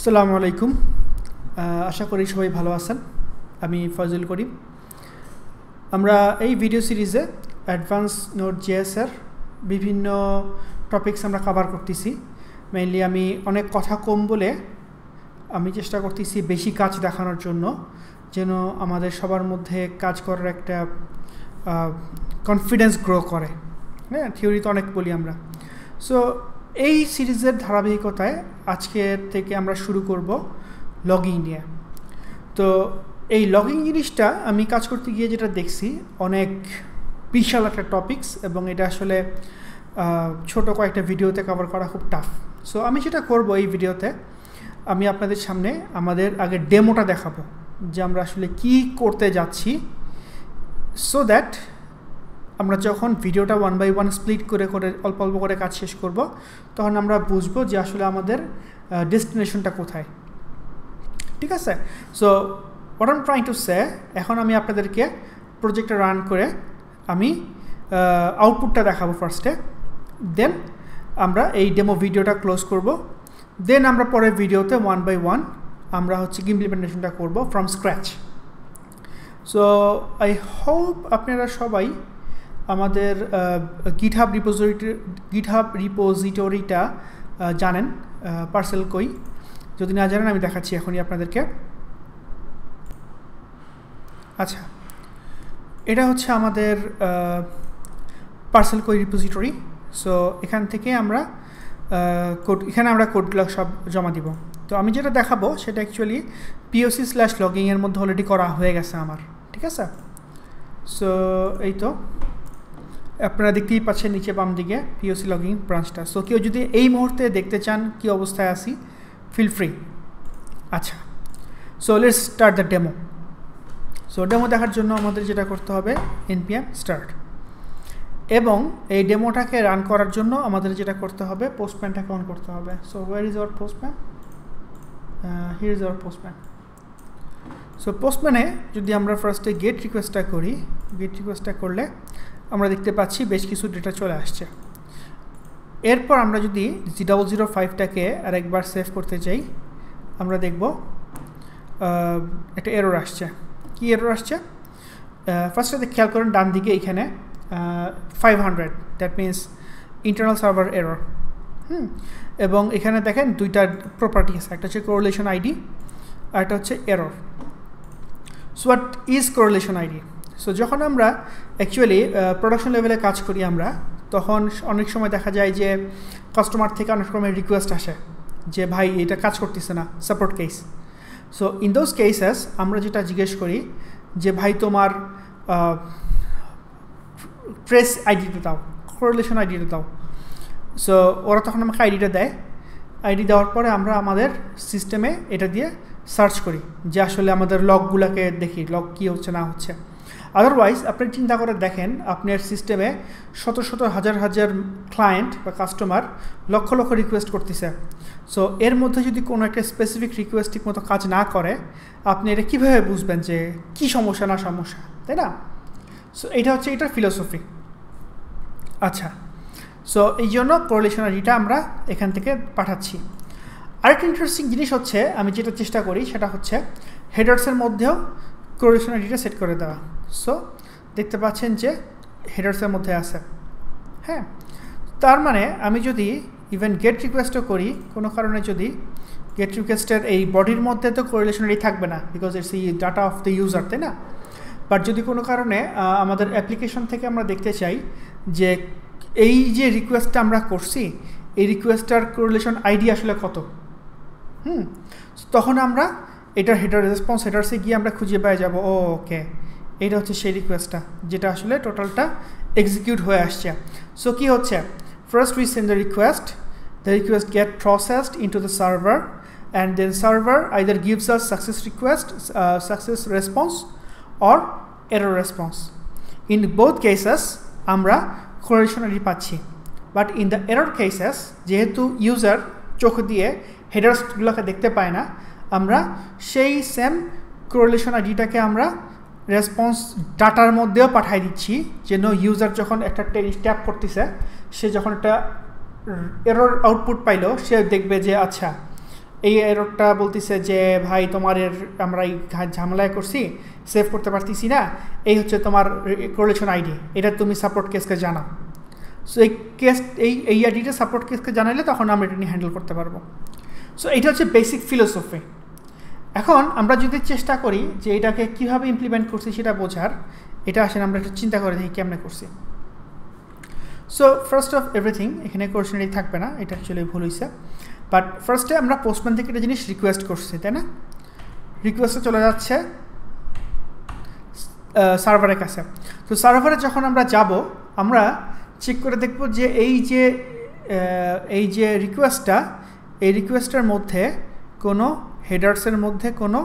আসসালামু আলাইকুম। আশা করি সবাই ভালো আছেন। আমি ফজল করিম। আমরা এই ভিডিও সিরিজে অ্যাডভান্স নোট জিএসের বিভিন্ন টপিকস আমরা কভার করতেছি। মেইনলি আমি অনেক কথা কম বলে আমি চেষ্টা করতেছি বেশি কাজ দেখানোর জন্য, যেন আমাদের সবার মধ্যে কাজ করার একটা কনফিডেন্স গ্রো করে। হ্যাঁ থিওরি তো অনেক বলি আমরা। সো এই সিরিজের ধারাবাহিকতায় আজকে থেকে আমরা শুরু করব লগিং নিয়ে। তো এই লগিং জিনিসটা আমি কাজ করতে গিয়ে যেটা দেখছি, অনেক বিশাল একটা টপিকস এবং এটা আসলে ছোট কয়েকটা ভিডিওতে কভার করা খুব টাফ সো আমি যেটা করব এই ভিডিওতে আমি আপনাদের সামনে আমাদের আগে ডেমোটা দেখাবো যে আমরা আসলে কি করতে যাচ্ছি। সো দ্যাট আমরা যখন ভিডিওটা ওয়ান বাই ওয়ান স্প্লিট করে করে, অল্প অল্প করে কাজ শেষ করব, তখন আমরা বুঝব যে আসলে আমাদের ডেস্টিনেশনটা কোথায়। ঠিক আছে? So what am trying to say এখন আমি আপনাদেরকে প্রজেক্টটা রান করে আমি আউটপুটটা দেখাবো ফার্স্টে দেন আমরা এই ডেমো ভিডিওটা ক্লোজ করব। দেন আমরা পরের ভিডিওতে ওয়ান বাই ওয়ান আমরা হচ্ছে ইমপ্লিমেন্টেশনটা করব from scratch so I hope আপনারা সবাই আমাদের গিটহাব রিপোজিটরি গিটহাব রিপোজিটরিটা জানেন পার্সেল কই? যদি না জানেন, আমি দেখাচ্ছি এখনই আপনাদেরকে। আচ্ছা এটা হচ্ছে আমাদের পার্সেল কই রিপোজিটরি সো এখান থেকে আমরা কোড এখানে আমরা কোডগুলো সব জমা দিব। তো আমি যেটা দেখাবো, সেটা অ্যাকচুয়ালি পিওসি স্ল্যাশ লগিংয়ের মধ্যে অলরেডি করা হয়ে গেছে আমার, ঠিক আছে? সো এই তো। আপনারা দেখতেই পাচ্ছেন নিচে বাম দিকে পিওসি লগিং ব্রাঞ্চটা সো কেউ যদি এই মুহূর্তে দেখতে চান কি অবস্থায় আসি ফিল ফ্রি আচ্ছা। So let's start the demo so demo দেখার জন্য আমাদের যেটা করতে হবে এনপিএম স্টার্ট এবং এই ডেমোটাকে রান করার জন্য আমাদের যেটা করতে হবে পোস্টম্যানটাকে অন করতে হবে। So where is our postman here is our postman so পোস্টম্যানে যদি আমরা ফার্স্টে গেট রিকোয়েস্টটা করি গেট রিকোয়েস্টটা করলে আমরা দেখতে পাচ্ছি বেশ কিছু ডেটা চলে আসছে। এরপর আমরা যদি জি ডাবল জিরো ফাইভটাকে আরেকবার সেভ করতে চাই, আমরা দেখব একটা এরর আসছে। কি এরর আসছে? ফার্স্ট ফার্স্টে খেয়াল করেন ডান দিকে এইখানে five hundred that means internal server error hmm, এবং এখানে দেখেন দুইটা প্রপার্টি আছে, একটা হচ্ছে কোরিলেশন আইডি আর একটা হচ্ছে error so what is correlation ID so যখন আমরা অ্যাকচুয়ালি প্রোডাকশন লেভেলে কাজ করি আমরা, তখন অনেক সময় দেখা যায় যে কাস্টমার থেকে অনেক রকমের রিকোয়েস্ট আসে যে, ভাই, এটা কাজ করতেছে না support case so in those cases আমরা যেটা জিজ্ঞেস করি যে, ভাই, তোমার ট্রেস আইডিটা দাও কোরিলেশন আইডিটা দাও. সো ওরা তখন আমাকে আইডিটা দেয়। আইডি দেওয়ার পরে আমরা আমাদের সিস্টেমে এটা দিয়ে সার্চ করি যে, আসলে আমাদের লগগুলোকে দেখি লগ কী হচ্ছে, না হচ্ছে। আদারওয়াইজ আপনি চিন্তা করে দেখেন আপনার সিস্টেমে শত শত হাজার হাজার ক্লায়েন্ট বা কাস্টমার লক্ষ লক্ষ রিকোয়েস্ট করতেছে। সো এর মধ্যে যদি কোনো একটা স্পেসিফিক রিকোয়েস্ট মতো কাজ না করে, আপনি এটা কীভাবে বুঝবেন যে কী সমস্যা, না সমস্যা? তাই না? সো এটা হচ্ছে এটার ফিলোসফি আচ্ছা। সো এই জন্য কোরিলেশনারিটা আমরা এখান থেকে পাঠাচ্ছি। আরেকটা ইন্টারেস্টিং জিনিস হচ্ছে, আমি যেটা চেষ্টা করি সেটা হচ্ছে হেডার্সের মধ্যেও কোরিলেশনারিটা সেট করে দেওয়া। সো দেখতে পাচ্ছেন যে হেডার্সের মধ্যে আছে। হ্যাঁ? তার মানে আমি যদি ইভেন গেট রিকোয়েস্টও করি, কোনো কারণে যদি গেট রিকোয়েস্টের এই বডির মধ্যে তো কোরিলেশনারি থাকবে না because it's E data of the user তাই না? বাট যদি কোনো কারণে আমাদের অ্যাপ্লিকেশন থেকে আমরা দেখতে চাই যে এই যে রিকোয়েস্টটা আমরা করছি, এই রিকোয়েস্টটার কোরিলেশন আইডি আসলে কত? হুম? তখন আমরা এটার হেডার রেসপন্স হেডার্সে গিয়ে আমরা খুঁজে পেয়ে যাব। ওকে এটা হচ্ছে সেই রিকোয়েস্টটা যেটা আসলে টোটালটা এক্সিকিউট হয়ে আসছে। সো কী হচ্ছে? First we send the request the request get processed into the server and then server either gives us success request success response or error response in both cases আমরা কোরেশনারি পাচ্ছি। But in the error cases যেহেতু user চোখ দিয়ে হেডার্সগুলোকে দেখতে পায় না, আমরা সেই সেম কোরিলেশন আইডিটাকে আমরা রেসপন্স ডাটার মধ্যেও পাঠাই দিচ্ছি যেন ইউজার যখন একটা ট্যাপ করতেছে, সে যখন একটা এরর আউটপুট পাইলো, সে দেখবে যে আচ্ছা এই এররটা বলতেছে যে, ভাই, তোমার এর আমরা এই ঝামেলায় করছি সেভ করতে পারতেছি না, এই হচ্ছে তোমার কোরিলেশন আইডি এটা তুমি সাপোর্ট কেসকে জানাও। সো এই কেস এই এই আইডিটা সাপোর্ট কেসকে জানাইলে তখন আমরা এটা নিয়ে হ্যান্ডেল করতে পারব। সো এটা হচ্ছে বেসিক ফিলোসফি এখন আমরা যদি চেষ্টা করি যে এটাকে কীভাবে ইমপ্লিমেন্ট করছি সেটা বোঝার, এটা আসেন আমরা একটু চিন্তা করে দেখি কেমনে করছি। সো ফার্স্ট অফ এভরিথিং এখানে কোশ্চেনারি থাকবে না, এটা অ্যাকচুয়ালি ভুল হয়েছে বাট ফার্স্টে আমরা পোস্টম্যান থেকে একটা জিনিস রিকোয়েস্ট করছি, তাই না? রিকোয়েস্টে চলে যাচ্ছে সার্ভারের কাছে। তো সার্ভারে যখন আমরা যাব, আমরা চেক করে দেখব যে এই যে এই যে রিকোয়েস্টটা এই রিকোয়েস্টের মধ্যে কোনো হেডার্সের মধ্যে কোনো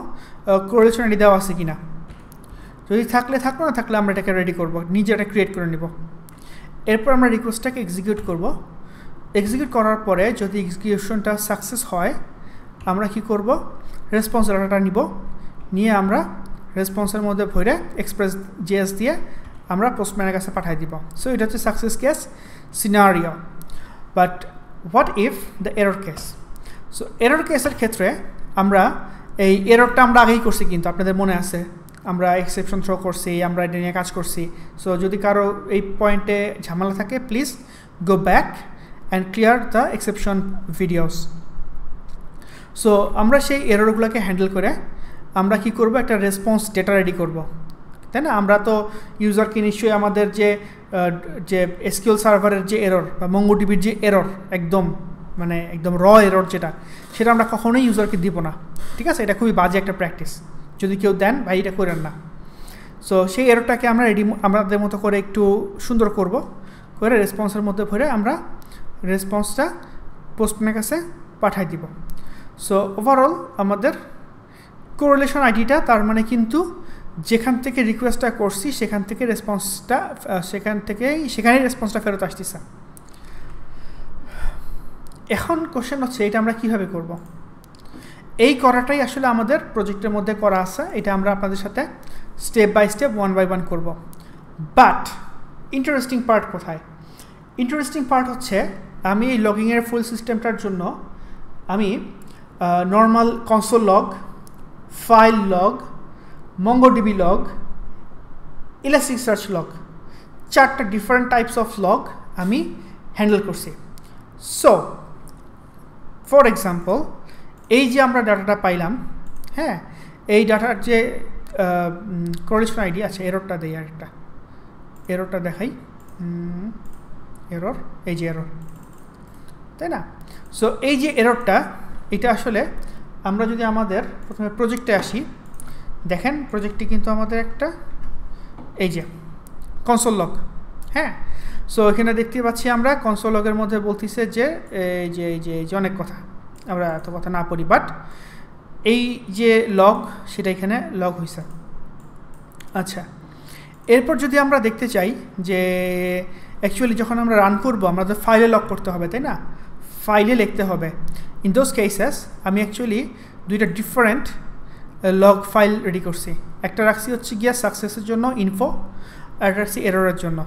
কোরিলেশনারি দেওয়া আছে কি না যদি থাকলে থাকল, না থাকলে আমরা এটাকে রেডি করব। নিজে এটা ক্রিয়েট করে নিব। এরপর আমরা রিকোয়েস্টটাকে এক্সিকিউট করব। এক্সিকিউট করার পরে যদি এক্সিকিউশনটা সাকসেস হয়, আমরা কি করব? রেসপন্স ডাটাটা নিব। নিয়ে আমরা রেসপন্সের মধ্যে ভরে এক্সপ্রেস জিএস দিয়ে আমরা পোস্টম্যানের কাছে পাঠিয়ে দিব। সো এটা হচ্ছে success case scenario but what if the error case so error কেসের ক্ষেত্রে আমরা এই এররটা আমরা আগেই করছি কিন্তু, আপনাদের মনে আছে? আমরা এক্সেপশন থ্রো করছি, আমরা এটা নিয়ে কাজ করছি। সো যদি কারও এই পয়েন্টে ঝামেলা থাকে please go back and clear the exception videos so আমরা সেই এররগুলোকে হ্যান্ডেল করে আমরা কি করব? একটা রেসপন্স ডেটা রেডি করব। তাই না? আমরা তো ইউজারকে নিশ্চয়ই আমাদের যে যে এসকিউএল সার্ভারের যে এরর বা মঙ্গোডিবির যে এরর একদম মানে একদম র এরর যেটা, সেটা আমরা কখনোই ইউজারকে দিব না। ঠিক আছে? এটা খুবই বাজে একটা প্র্যাকটিস যদি কেউ দেন, ভাই, এটা করেন না। সো সেই এররটাকে আমরা রেডি আমাদের মতো করে একটু সুন্দর করব। করে রেসপন্সের মধ্যে ভরে আমরা রেসপন্সটা পোস্টম্যানের কাছে পাঠাই দিব। সো ওভারঅল আমাদের কোরিলেশন আইডিটা তার মানে কিন্তু যেখান থেকে রিকোয়েস্টটা করছি, সেখান থেকে রেসপন্সটা সেখান থেকেই, সেখানেই রেসপন্সটা ফেরত আসতেছে। এখন কোশ্চেন হচ্ছে, এটা আমরা কীভাবে করব? এই করাটাই আসলে আমাদের প্রজেক্টের মধ্যে করা আছে, এটা আমরা আপনাদের সাথে step by step one by one করব। বাট ইন্টারেস্টিং পার্ট কোথায়? ইন্টারেস্টিং পার্ট হচ্ছে, আমি এই লগিংয়ের ফুল সিস্টেমটার জন্য, আমি normal console log file log MongoDB log Elasticsearch log চারটা ডিফারেন্ট টাইপস অফ লগ আমি হ্যান্ডেল করছি। সো ফর এক্সাম্পল এই যে আমরা ডাটাটা পাইলাম হ্যাঁ এই ডাটার যে কোরিলেশন আইডি আছে এররটা দেই আরেকটা। এররটা দেখাই। এরর এই যে এরর তাই না? সো এই যে এররটা এটা আসলে আমরা যদি আমাদের প্রথমে প্রজেক্টে আসি, দেখেন প্রজেক্টটি কিন্তু আমাদের একটা, এই যে কনসোল লক হ্যাঁ? সো এখানে দেখতে পাচ্ছি আমরা কনসোলগের মধ্যে বলতেছে যে, এই যে এই যে এই যে অনেক কথা। আমরা এত কথা না পড়ি বাট এই যে লগ সেটা এখানে লগ হয়েছে আচ্ছা এরপর যদি আমরা দেখতে চাই যে অ্যাকচুয়ালি যখন আমরা রান করব, আমাদের ফাইলে লক করতে হবে, তাই না? ফাইলে লিখতে হবে। ইন দোজ কেসেস আমি অ্যাকচুয়ালি দুইটা ডিফারেন্ট লগ ফাইল রেডি করছি। একটা রাখছি হচ্ছে গিয়া সাকসেসের জন্য ইনফো আর রাখছি এররের জন্য।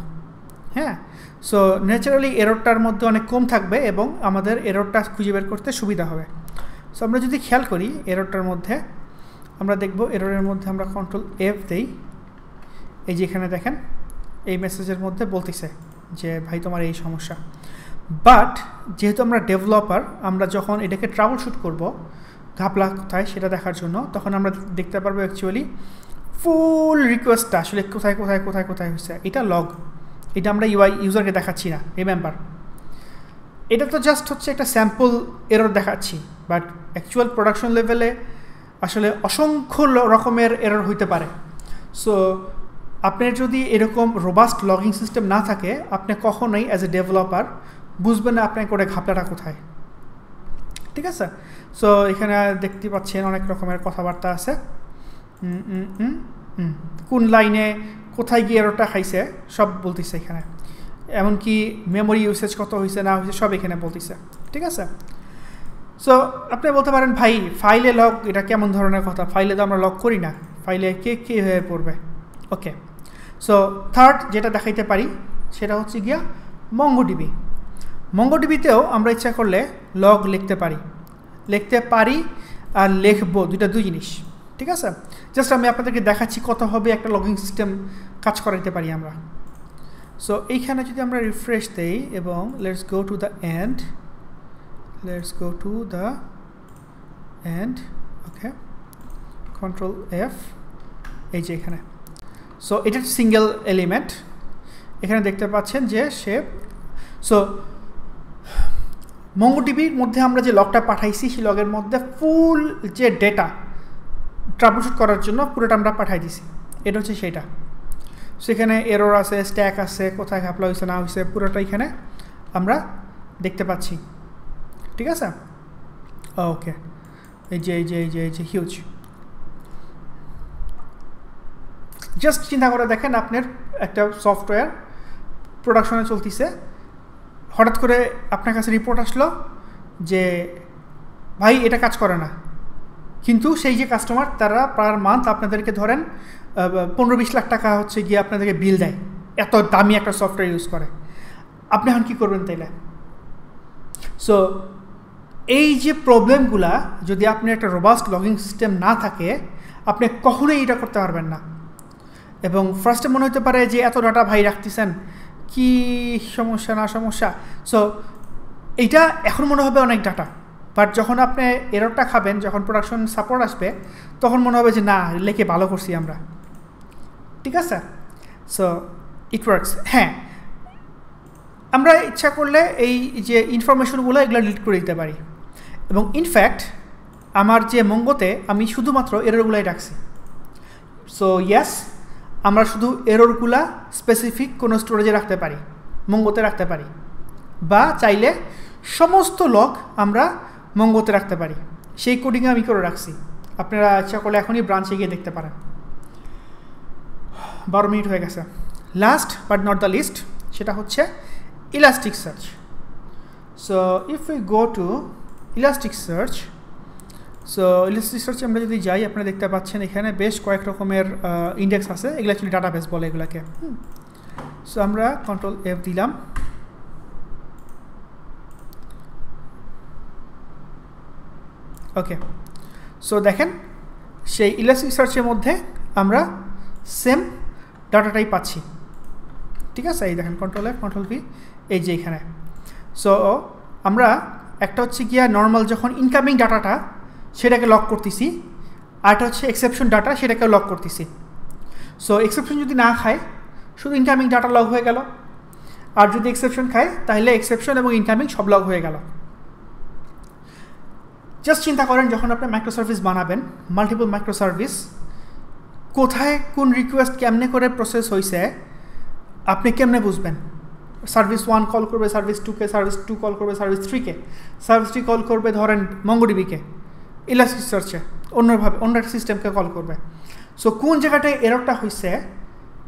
হ্যাঁ? সো ন্যাচারালি এররটার মধ্যে অনেক কম থাকবে এবং আমাদের এররটা খুঁজে বের করতে সুবিধা হবে। সো আমরা যদি খেয়াল করি এররটার মধ্যে, আমরা দেখব এররের মধ্যে আমরা কন্ট্রোল এফ দেই। এই যে এখানে দেখেন, এই মেসেজের মধ্যে বলতেছে যে, ভাই, তোমার এই সমস্যা। বাট যেহেতু আমরা ডেভেলপার আমরা যখন এটাকে ট্রাভেল শ্যুট করব, ঘাপলা কোথায় সেটা দেখার জন্য, তখন আমরা দেখতে পারব অ্যাকচুয়ালি ফুল রিকোয়েস্টটা আসলে কোথায় কোথায় কোথায় কোথায় হয়েছে। এটা লগ এটা আমরা ইউআই ইউজারকে দেখাচ্ছি না রিমেম্বার এটা তো জাস্ট হচ্ছে একটা স্যাম্পল এরর দেখাচ্ছি বাট অ্যাকচুয়াল প্রোডাকশন লেভেলে আসলে অসংখ্য রকমের এরর হইতে পারে। সো আপনার যদি এরকম রোবাস্ট লগিং সিস্টেম না থাকে, আপনি কখনোই অ্যাজ এ ডেভেলপার বুঝবেন না আপনার করে ঘাপলাটা কোথায়। ঠিক আছে? সো এখানে দেখতে পাচ্ছেন অনেক রকমের কথাবার্তা আছে। কোন লাইনে কোথায় গিয়ে এরোটা খাইছে, সব বলতেছে এখানে। এমনকি মেমোরি ইউসেজ কত হয়েছে না হয়েছে সব এখানে বলতেছে। ঠিক আছে? সো আপনি বলতে পারেন, ভাই ফাইলে লক এটা কেমন ধরনের কথা? ফাইলে তো আমরা লক করি না। ফাইলে কে কে হয়ে পড়বে? ওকে সো থার্ড যেটা দেখাইতে পারি, সেটা হচ্ছে গিয়া মঙ্গোডিবি মঙ্গোডিবিতেও আমরা ইচ্ছা করলে লগ লিখতে পারি। লিখতে পারি আর লিখব, দুইটা দুই জিনিস। ঠিক আছে? জাস্ট আমি আপনাদেরকে দেখাচ্ছি কত হবে একটা লগিং সিস্টেম কাজ করাইতে পারি আমরা। সো এইখানে যদি আমরা রিফ্রেশ দেই এবং let's go to the end let's go to the end okay control F এই যে এখানে। সো এটা সিঙ্গেল এলিমেন্ট এখানে দেখতে পাচ্ছেন যে সে সো মঙ্গোটিভির মধ্যে আমরা যে লগটা পাঠাইছি, সেই লগের মধ্যে ফুল যে ডেটা ট্রাবলশুট করার জন্য পুরোটা আমরা পাঠাই দিছি। এটা হচ্ছে সেটা সেখানে এরর আছে স্ট্যাক আছে, কোথায় ঘাপলা হয়েছে, না হয়েছে পুরোটা এখানে আমরা দেখতে পাচ্ছি। ঠিক আছে? ওকে এই যে এই যে এই যে এই যে হিউজ জাস্ট চিন্তা করে দেখেন আপনার একটা সফটওয়্যার প্রোডাকশনে চলতেছে। হঠাৎ করে আপনার কাছে রিপোর্ট আসলো যে, ভাই, এটা কাজ করে না। কিন্তু সেই যে কাস্টমার তারা পার মান্থ আপনাদেরকে ধরেন পনেরো বিশ লাখ টাকা হচ্ছে গিয়ে আপনাদেরকে বিল দেয়। এত দামি একটা সফটওয়্যার ইউজ করে। আপনি এখন কী করবেন তাইলে? সো এই যে প্রবলেমগুলা যদি আপনি একটা রোবাস্ট লগিং সিস্টেম না থাকে, আপনি কখনোই এটা করতে পারবেন না। এবং ফার্স্টে মনে হতে পারে যে এত ডাটা ভাই রাখতেছেন, কি সমস্যা, না সমস্যা? সো এইটা এখন মনে হবে অনেক ডাটা বাট যখন আপনি এররটা খাবেন, যখন প্রোডাকশন সাপোর্ট আসবে, তখন মনে হবে যে না লেখে ভালো করছি আমরা। ঠিক আছে? সো ইট ওয়ার্কস হ্যাঁ। আমরা ইচ্ছা করলে এই যে ইনফরমেশনগুলো এগুলো ডিলিট করে দিতে পারি। এবং ইনফ্যাক্ট আমার যে মঙ্গতে আমি শুধুমাত্র এররগুলাই রাখছি। সো ইয়াস আমরা শুধু এররগুলা স্পেসিফিক কোনো স্টোরেজে রাখতে পারি, মঙ্গতে রাখতে পারি। বা চাইলে সমস্ত লগ আমরা মঙ্গতে রাখতে পারি। সেই কোডিংয়ে আমি করে রাখছি। আপনারা ইচ্ছা করলে এখনই ব্রাঞ্চে গিয়ে দেখতে পারেন। বারো মিনিট হয়ে গেছে। Last but not the least সেটা হচ্ছে Elasticsearch so if you go to Elasticsearch so elastic সার্চে আমরা যদি যাই, আপনারা দেখতে পাচ্ছেন এখানে বেশ কয়েক রকমের ইন্ডেক্স আছে। এগুলো অ্যাকচুয়ালি ডাটাবেস বলে এগুলাকে। সো আমরা কন্ট্রোল এফ দিলাম। ওকে সো দেখেন, সেই ইলাস্টিক সার্চের মধ্যে আমরা সেম ডাটাটাই পাচ্ছি। ঠিক আছে? এই দেখেন কন্ট্রোল এফ কন্ট্রোল ভি এই যে এখানে। সো আমরা একটা হচ্ছে গিয়া নর্মাল যখন ইনকামিং ডাটাটা সেটাকে লক করতেছি আরটা হচ্ছে এক্সেপশন ডাটা সেটাকে লক করতেছি। সো এক্সেপশন যদি না খায়, শুধু ইনকামিং ডাটা লক হয়ে গেল। আর যদি এক্সেপশন খায়, তাহলে এক্সেপশন এবং ইনকামিং সব লক হয়ে গেল। জাস্ট চিন্তা করেন, যখন আপনি মাইক্রো সার্ভিস বানাবেন মাল্টিপল মাইক্রো সার্ভিস কোথায় কোন রিকোয়েস্ট কেমনে করে প্রসেস হয়েছে আপনি কেমনে বুঝবেন? সার্ভিস ওয়ান কল করবে সার্ভিস টুকে সার্ভিস টু কল করবে সার্ভিস থ্রিকে সার্ভিস থ্রি কল করবে ধরেন মঙ্গডিবিকে ইলাস্টিক সার্চে অন্যভাবে, অন্য একটা সিস্টেমকে কল করবে। সো কোন জায়গাটায় এরকটা হয়েছে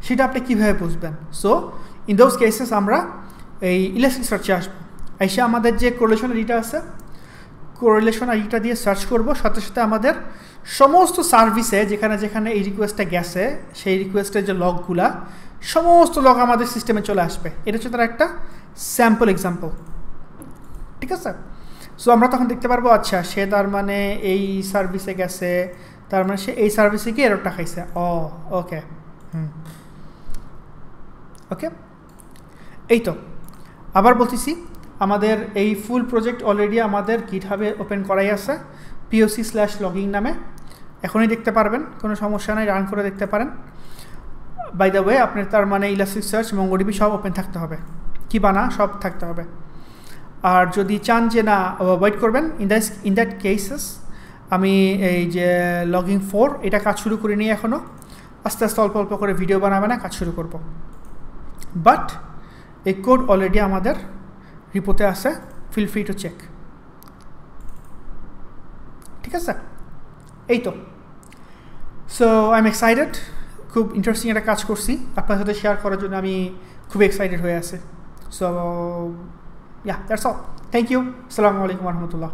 সেটা আপনি কীভাবে বুঝবেন? সো ইন দোজ কেসেস আমরা এই ইলাস্টিক সার্চে আসব। এসে আমাদের যে কোলেশনের আইডিটা আছে কোরিলেশন আইডিটা দিয়ে সার্চ করব, সাথে সাথে আমাদের সমস্ত সার্ভিসে যেখানে যেখানে এই রিকোয়েস্টটা গেছে, সেই রিকোয়েস্টের যে লগগুলা সমস্ত লগ আমাদের সিস্টেমে চলে আসবে। এটা হচ্ছে তার একটা স্যাম্পল এক্সাম্পল ঠিক আছে? সো আমরা তখন দেখতে পারব আচ্ছা সে তার মানে এই সার্ভিসে গেছে, তার মানে সে এই সার্ভিসে গিয়ে এররটা খাইছে। ও ওকে হুম। ওকে এই তো। আবার বলতেছি আমাদের এই ফুল প্রজেক্ট অলরেডি আমাদের গিটহাবে ওপেন করাই আছে পিওসি স্ল্যাশ লগিং নামে। এখনই দেখতে পারবেন, কোনো সমস্যা নেই রান করে দেখতে পারেন। বাই দ্য ওয়ে আপনার তার মানে ইলাস্টিক সার্চ মঙ্গোডিবি সব ওপেন থাকতে হবে। কি বানা সব থাকতে হবে। আর যদি চান যে না ওয়েট করবেন in that in that cases আমি এই যে লগিং ফোর এটা কাজ শুরু করিনি এখনও আস্তে আস্তে অল্প অল্প করে ভিডিও বানাবে না, কাজ শুরু করব। বাট এই কোড অলরেডি আমাদের রিপোর্টে আছে ফিল ফ্রি টু চেক ঠিক আছে? এই তো। সো আই এম এক্সাইটেড খুব ইন্টারেস্টিং একটা কাজ করছি। আপনার সাথে শেয়ার করার জন্য আমি খুব এক্সাইটেড হয়ে আছে। So yeah that's all thank you আসসালামু আলাইকুম রহমতুল্লাহ